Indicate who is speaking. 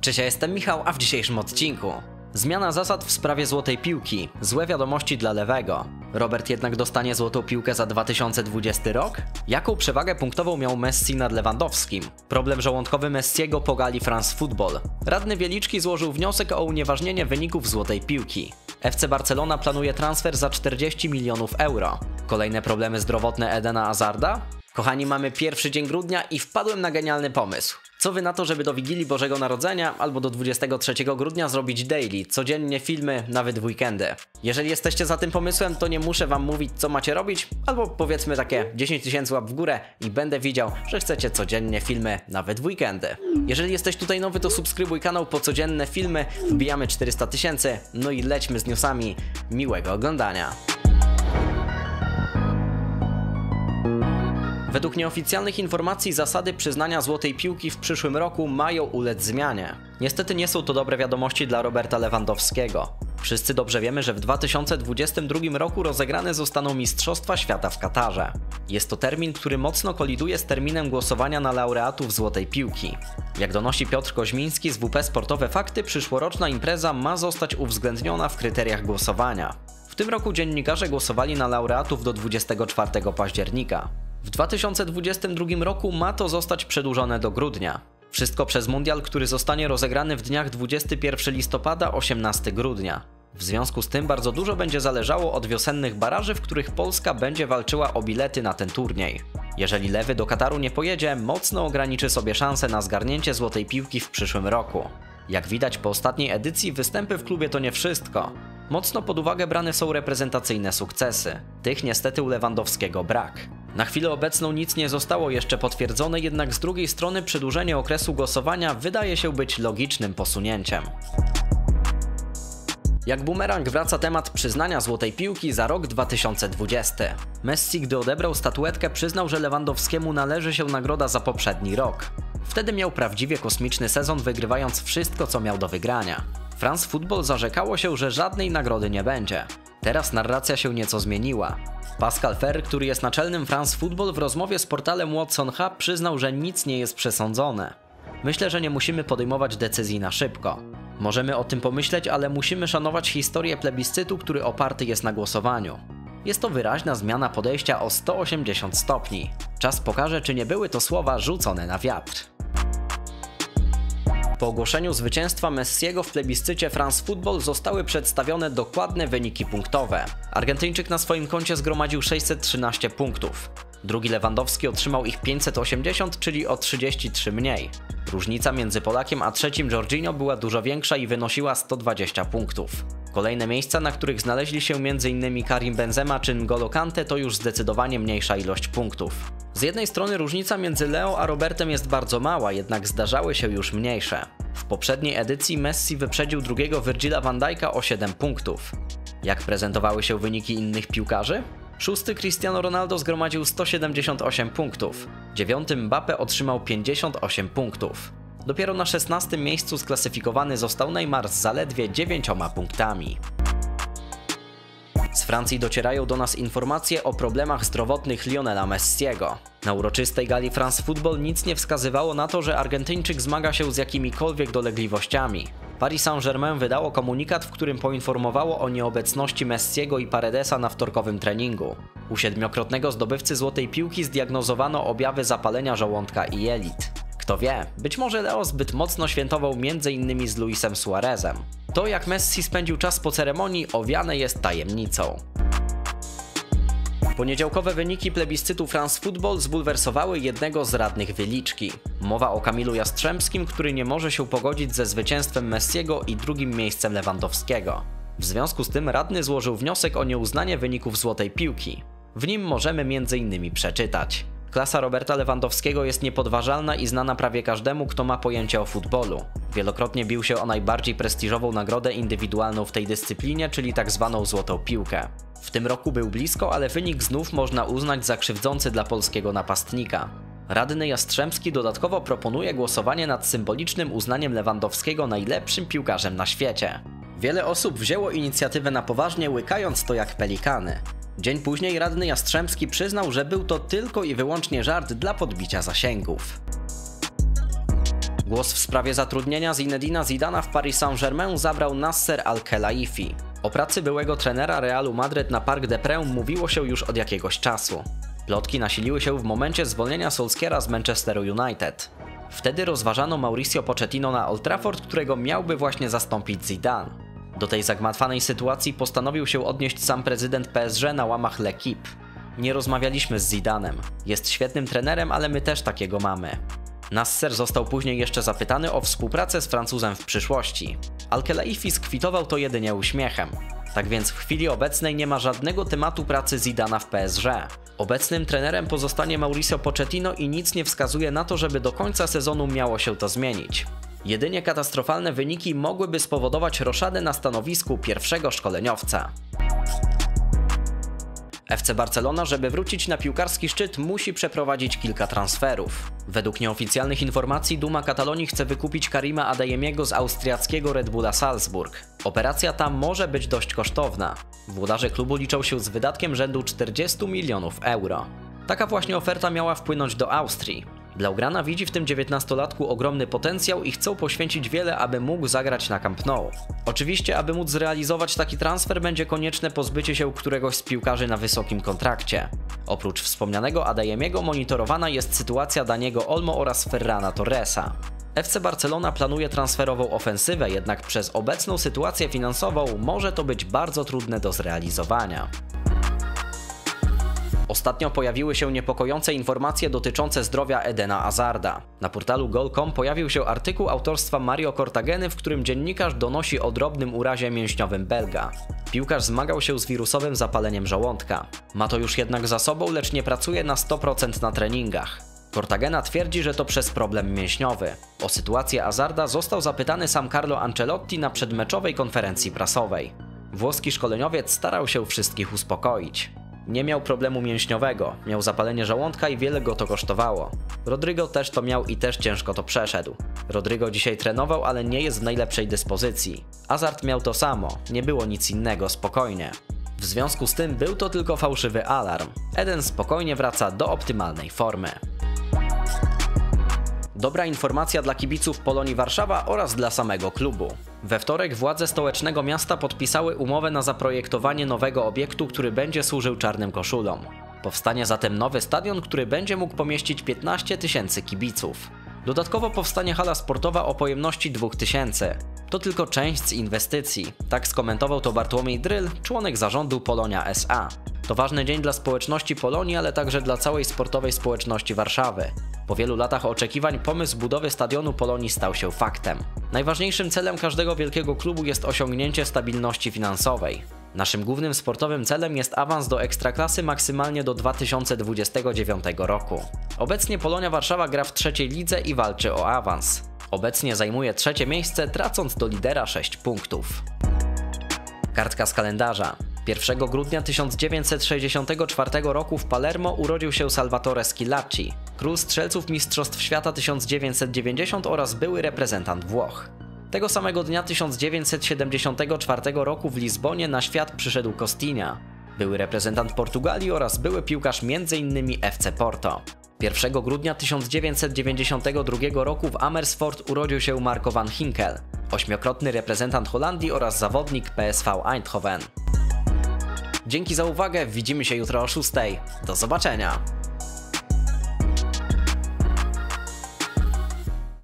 Speaker 1: Cześć, ja jestem Michał, a w dzisiejszym odcinku Zmiana zasad w sprawie złotej piłki. Złe wiadomości dla lewego. Robert jednak dostanie złotą piłkę za 2020 rok? Jaką przewagę punktową miał Messi nad Lewandowskim? Problem żołądkowy Messiego pogali France Football. Radny Wieliczki złożył wniosek o unieważnienie wyników złotej piłki. FC Barcelona planuje transfer za 40 milionów euro. Kolejne problemy zdrowotne Edena Azarda? Kochani, mamy pierwszy dzień grudnia i wpadłem na genialny pomysł. Co wy na to, żeby do Wigilii Bożego Narodzenia albo do 23 grudnia zrobić daily, codziennie filmy, nawet w weekendy? Jeżeli jesteście za tym pomysłem, to nie muszę wam mówić, co macie robić, albo powiedzmy takie 10 tysięcy łap w górę i będę widział, że chcecie codziennie filmy, nawet w weekendy. Jeżeli jesteś tutaj nowy, to subskrybuj kanał po codzienne filmy, wbijamy 400 tysięcy, no i lećmy z newsami. Miłego oglądania. Według nieoficjalnych informacji zasady przyznania złotej piłki w przyszłym roku mają ulec zmianie. Niestety nie są to dobre wiadomości dla Roberta Lewandowskiego. Wszyscy dobrze wiemy, że w 2022 roku rozegrane zostaną Mistrzostwa Świata w Katarze. Jest to termin, który mocno koliduje z terminem głosowania na laureatów Złotej Piłki. Jak donosi Piotr Koźmiński z WP Sportowe Fakty, przyszłoroczna impreza ma zostać uwzględniona w kryteriach głosowania. W tym roku dziennikarze głosowali na laureatów do 24 października. W 2022 roku ma to zostać przedłużone do grudnia. Wszystko przez mundial, który zostanie rozegrany w dniach 21 listopada 18 grudnia. W związku z tym bardzo dużo będzie zależało od wiosennych baraży, w których Polska będzie walczyła o bilety na ten turniej. Jeżeli lewy do Kataru nie pojedzie, mocno ograniczy sobie szanse na zgarnięcie złotej piłki w przyszłym roku. Jak widać po ostatniej edycji, występy w klubie to nie wszystko. Mocno pod uwagę brane są reprezentacyjne sukcesy. Tych niestety u Lewandowskiego brak. Na chwilę obecną nic nie zostało jeszcze potwierdzone, jednak z drugiej strony przedłużenie okresu głosowania wydaje się być logicznym posunięciem. Jak bumerang wraca temat przyznania złotej piłki za rok 2020. Messi, gdy odebrał statuetkę, przyznał, że Lewandowskiemu należy się nagroda za poprzedni rok. Wtedy miał prawdziwie kosmiczny sezon, wygrywając wszystko, co miał do wygrania. France Football zarzekało się, że żadnej nagrody nie będzie. Teraz narracja się nieco zmieniła. Pascal Fer, który jest naczelnym France Football w rozmowie z portalem Watson Hub przyznał, że nic nie jest przesądzone. Myślę, że nie musimy podejmować decyzji na szybko. Możemy o tym pomyśleć, ale musimy szanować historię plebiscytu, który oparty jest na głosowaniu. Jest to wyraźna zmiana podejścia o 180 stopni. Czas pokaże, czy nie były to słowa rzucone na wiatr. Po ogłoszeniu zwycięstwa Messiego w plebiscycie France Football zostały przedstawione dokładne wyniki punktowe. Argentyńczyk na swoim koncie zgromadził 613 punktów. Drugi Lewandowski otrzymał ich 580, czyli o 33 mniej. Różnica między Polakiem a trzecim Jorginho była dużo większa i wynosiła 120 punktów. Kolejne miejsca, na których znaleźli się m.in. Karim Benzema czy N'Golo Kante to już zdecydowanie mniejsza ilość punktów. Z jednej strony różnica między Leo a Robertem jest bardzo mała, jednak zdarzały się już mniejsze. W poprzedniej edycji Messi wyprzedził drugiego Virgila van Dijk'a o 7 punktów. Jak prezentowały się wyniki innych piłkarzy? Szósty Cristiano Ronaldo zgromadził 178 punktów. Dziewiąty Mbappe otrzymał 58 punktów. Dopiero na 16 miejscu sklasyfikowany został Neymar z zaledwie 9 punktami. Francji docierają do nas informacje o problemach zdrowotnych Lionela Messiego. Na uroczystej gali France Football nic nie wskazywało na to, że Argentyńczyk zmaga się z jakimikolwiek dolegliwościami. Paris Saint-Germain wydało komunikat, w którym poinformowało o nieobecności Messiego i Paredesa na wtorkowym treningu. U siedmiokrotnego zdobywcy złotej piłki zdiagnozowano objawy zapalenia żołądka i jelit. Kto wie, być może Leo zbyt mocno świętował m.in. z Luisem Suarezem. To jak Messi spędził czas po ceremonii owiane jest tajemnicą. Poniedziałkowe wyniki plebiscytu France Football zbulwersowały jednego z radnych wyliczki. Mowa o Kamilu Jastrzębskim, który nie może się pogodzić ze zwycięstwem Messiego i drugim miejscem Lewandowskiego. W związku z tym radny złożył wniosek o nieuznanie wyników złotej piłki. W nim możemy m.in. przeczytać. Klasa Roberta Lewandowskiego jest niepodważalna i znana prawie każdemu, kto ma pojęcie o futbolu. Wielokrotnie bił się o najbardziej prestiżową nagrodę indywidualną w tej dyscyplinie, czyli tak zwaną złotą piłkę. W tym roku był blisko, ale wynik znów można uznać za krzywdzący dla polskiego napastnika. Radny Jastrzębski dodatkowo proponuje głosowanie nad symbolicznym uznaniem Lewandowskiego najlepszym piłkarzem na świecie. Wiele osób wzięło inicjatywę na poważnie, łykając to jak pelikany. Dzień później radny Jastrzębski przyznał, że był to tylko i wyłącznie żart dla podbicia zasięgów. Głos w sprawie zatrudnienia Zinedina Zidana w Paris Saint-Germain zabrał Nasser Al-Khelaifi. O pracy byłego trenera Realu Madryt na Parc des Princes mówiło się już od jakiegoś czasu. Plotki nasiliły się w momencie zwolnienia Solskiera z Manchesteru United. Wtedy rozważano Mauricio Pochettino na Old Trafford, którego miałby właśnie zastąpić Zidane. Do tej zagmatwanej sytuacji postanowił się odnieść sam prezydent PSG na łamach L'Equipe. Nie rozmawialiśmy z Zidanem. Jest świetnym trenerem, ale my też takiego mamy. Nasser został później jeszcze zapytany o współpracę z Francuzem w przyszłości. Al-Khelaifi skwitował to jedynie uśmiechem. Tak więc w chwili obecnej nie ma żadnego tematu pracy Zidana w PSG. Obecnym trenerem pozostanie Mauricio Pochettino i nic nie wskazuje na to, żeby do końca sezonu miało się to zmienić. Jedynie katastrofalne wyniki mogłyby spowodować roszadę na stanowisku pierwszego szkoleniowca. FC Barcelona, żeby wrócić na piłkarski szczyt, musi przeprowadzić kilka transferów. Według nieoficjalnych informacji Duma Katalonii chce wykupić Karima Adeyemiego z austriackiego Red Bulla Salzburg. Operacja ta może być dość kosztowna. Włodarze klubu liczą się z wydatkiem rzędu 40 milionów euro. Taka właśnie oferta miała wpłynąć do Austrii. Blaugrana widzi w tym 19-latku ogromny potencjał i chcą poświęcić wiele, aby mógł zagrać na Camp Nou. Oczywiście, aby móc zrealizować taki transfer, będzie konieczne pozbycie się któregoś z piłkarzy na wysokim kontrakcie. Oprócz wspomnianego Adeyemiego monitorowana jest sytuacja Daniego Olmo oraz Ferrana Torresa. FC Barcelona planuje transferową ofensywę, jednak przez obecną sytuację finansową może to być bardzo trudne do zrealizowania. Ostatnio pojawiły się niepokojące informacje dotyczące zdrowia Edena Azarda. Na portalu Goal.com pojawił się artykuł autorstwa Mario Cortageny, w którym dziennikarz donosi o drobnym urazie mięśniowym Belga. Piłkarz zmagał się z wirusowym zapaleniem żołądka. Ma to już jednak za sobą, lecz nie pracuje na 100% na treningach. Cortagena twierdzi, że to przez problem mięśniowy. O sytuację Azarda został zapytany sam Carlo Ancelotti na przedmeczowej konferencji prasowej. Włoski szkoleniowiec starał się wszystkich uspokoić. Nie miał problemu mięśniowego, miał zapalenie żołądka i wiele go to kosztowało. Rodrygo też to miał i też ciężko to przeszedł. Rodrygo dzisiaj trenował, ale nie jest w najlepszej dyspozycji. Azart miał to samo, nie było nic innego, spokojnie. W związku z tym był to tylko fałszywy alarm. Eden spokojnie wraca do optymalnej formy. Dobra informacja dla kibiców Polonii Warszawa oraz dla samego klubu. We wtorek władze stołecznego miasta podpisały umowę na zaprojektowanie nowego obiektu, który będzie służył czarnym koszulom. Powstanie zatem nowy stadion, który będzie mógł pomieścić 15 tysięcy kibiców. Dodatkowo powstanie hala sportowa o pojemności 2000. To tylko część z inwestycji. Tak skomentował to Bartłomiej Dryl, członek zarządu Polonia SA. To ważny dzień dla społeczności Polonii, ale także dla całej sportowej społeczności Warszawy. Po wielu latach oczekiwań pomysł budowy stadionu Polonii stał się faktem. Najważniejszym celem każdego wielkiego klubu jest osiągnięcie stabilności finansowej. Naszym głównym sportowym celem jest awans do ekstraklasy maksymalnie do 2029 roku. Obecnie Polonia Warszawa gra w trzeciej lidze i walczy o awans. Obecnie zajmuje trzecie miejsce, tracąc do lidera 6 punktów. Kartka z kalendarza. 1 grudnia 1964 roku w Palermo urodził się Salvatore Schilacci, król strzelców Mistrzostw Świata 1990 oraz były reprezentant Włoch. Tego samego dnia 1974 roku w Lizbonie na świat przyszedł Costinha, były reprezentant Portugalii oraz były piłkarz m.in. FC Porto. 1 grudnia 1992 roku w Amersfoort urodził się Marco van Hinkel, ośmiokrotny reprezentant Holandii oraz zawodnik PSV Eindhoven. Dzięki za uwagę, widzimy się jutro o 6. Do zobaczenia!